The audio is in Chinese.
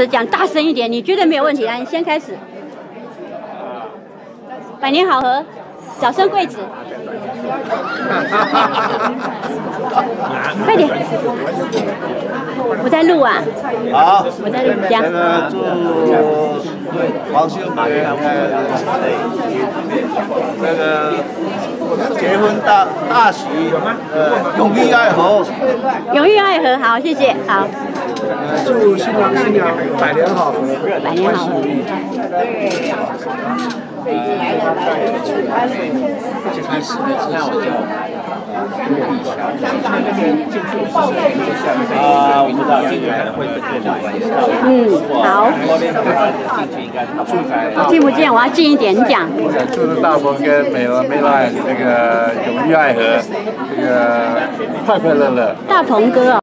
持，讲大声一点，你绝对没有问题。啊，你先开始。百年好合，早生贵子。快点！我在录啊。好。我在录家。那个祝黄秀梅那个结婚大大喜，呃，永浴爱河。永浴爱河，好，谢谢，好。祝新郎新娘百年好合，百年好合。啊，我不知道，这个可能会是跟这关系。嗯，好。听不见，我要近一点讲。祝大鹏跟美乐美乐那个永浴爱河，这个快快乐乐。大鹏哥。